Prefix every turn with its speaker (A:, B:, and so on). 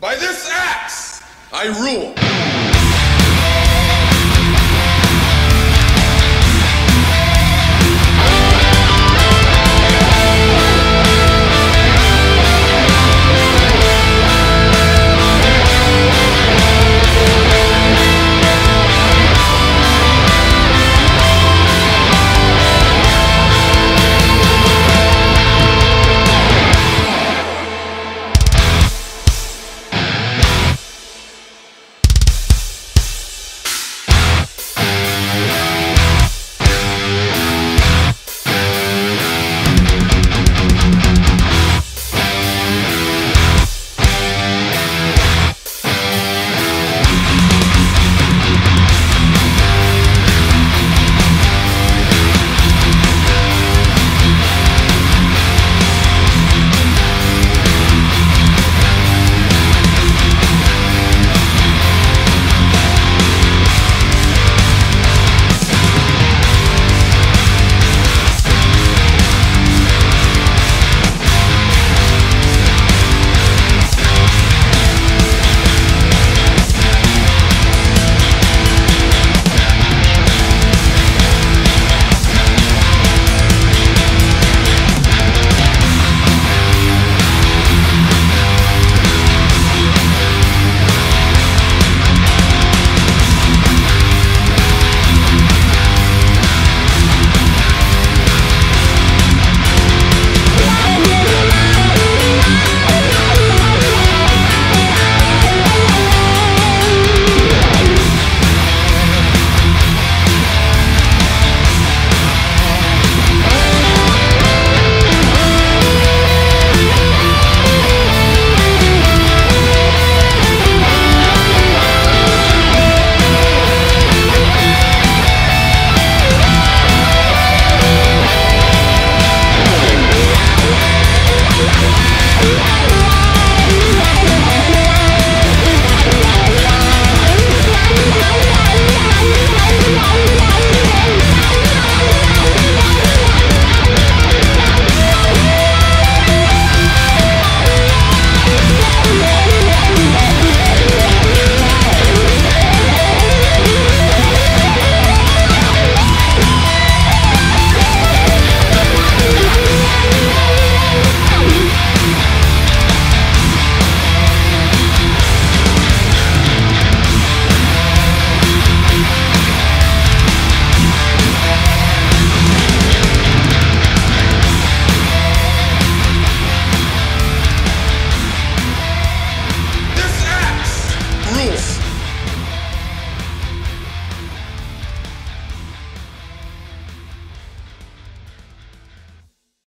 A: By this axe, I rule.